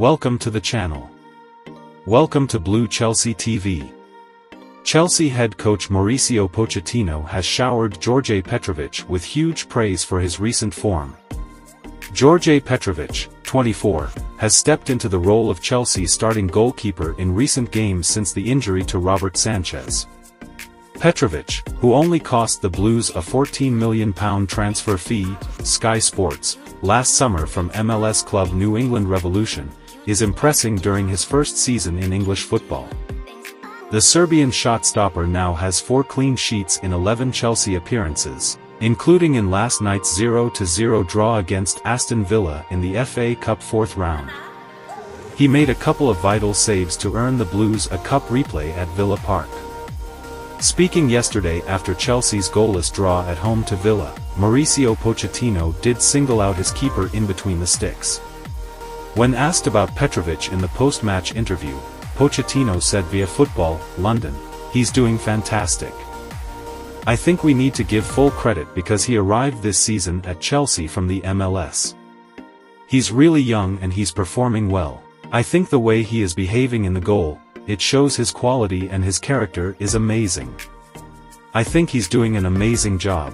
Welcome to the channel. Welcome to Blue Chelsea TV. Chelsea head coach Mauricio Pochettino has showered George Petrovic with huge praise for his recent form. George Petrovic, 24, has stepped into the role of Chelsea's starting goalkeeper in recent games since the injury to Robert Sanchez. Petrovic, who only cost the Blues a £14 million transfer fee, Sky Sports, last summer from MLS club New England Revolution, is impressing during his first season in English football. The Serbian shot-stopper now has four clean sheets in 11 Chelsea appearances, including in last night's 0-0 draw against Aston Villa in the FA Cup fourth round. He made a couple of vital saves to earn the Blues a cup replay at Villa Park. Speaking yesterday after Chelsea's goalless draw at home to Villa, Mauricio Pochettino did single out his keeper in between the sticks. When asked about Petrovic in the post-match interview, Pochettino said via Football, London, he's doing fantastic. I think we need to give full credit because he arrived this season at Chelsea from the MLS. He's really young and he's performing well. I think the way he is behaving in the goal, it shows his quality and his character is amazing. I think he's doing an amazing job.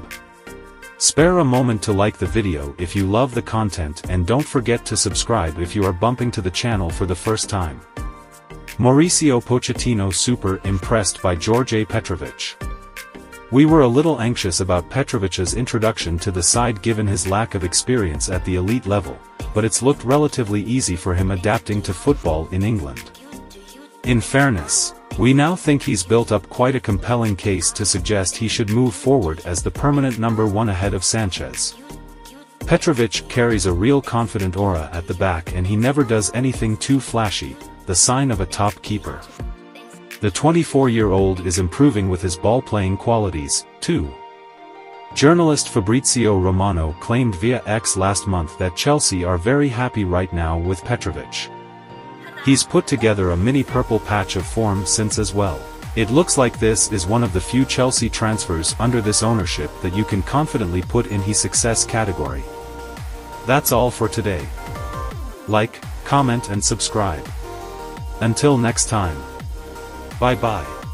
Spare a moment to like the video if you love the content and don't forget to subscribe if you are bumping to the channel for the first time. Mauricio Pochettino super impressed by George Petrovic. We were a little anxious about Petrovic's introduction to the side given his lack of experience at the elite level, but it's looked relatively easy for him adapting to football in England. In fairness, we now think he's built up quite a compelling case to suggest he should move forward as the permanent number one ahead of Sanchez. Petrovic carries a real confident aura at the back and he never does anything too flashy, the sign of a top keeper. The 24-year-old is improving with his ball-playing qualities, too. Journalist Fabrizio Romano claimed via X last month that Chelsea are very happy right now with Petrovic. He's put together a mini purple patch of form since as well. It looks like this is one of the few Chelsea transfers under this ownership that you can confidently put in his success category. That's all for today. Like, comment and subscribe. Until next time. Bye bye.